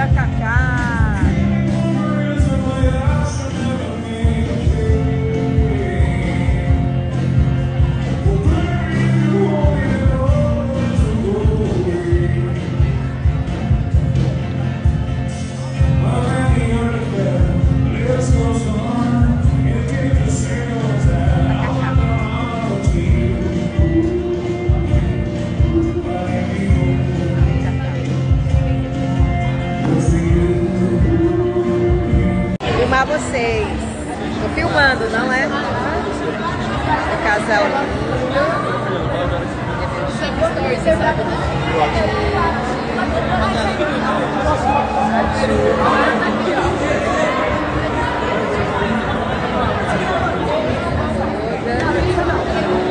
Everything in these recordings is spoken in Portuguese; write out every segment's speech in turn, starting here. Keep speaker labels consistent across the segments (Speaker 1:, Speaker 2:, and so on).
Speaker 1: da Cacá. Mostrar a vocês. Tô filmando, não é? O casal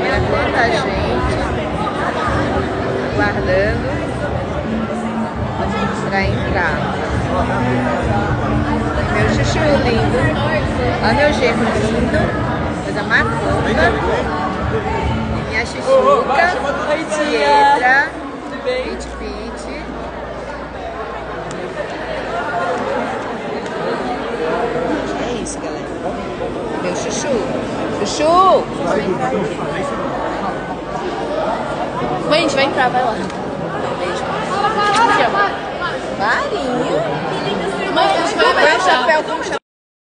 Speaker 1: Olha quanta gente guardando para entrar. Chuchu lindo. Olha meu genro lindo. Coisa fofa. Minha chuchuca. Pietra. Pit Pit. É isso, galera. Meu chuchu. Chuchu!
Speaker 2: Gente vai entrar, vai lá.
Speaker 1: Beijo.
Speaker 2: Te amo.
Speaker 1: Marinho.
Speaker 2: Mãe, a gente vai
Speaker 1: Põe o
Speaker 2: entrar.
Speaker 1: chapéu, põe o chapéu.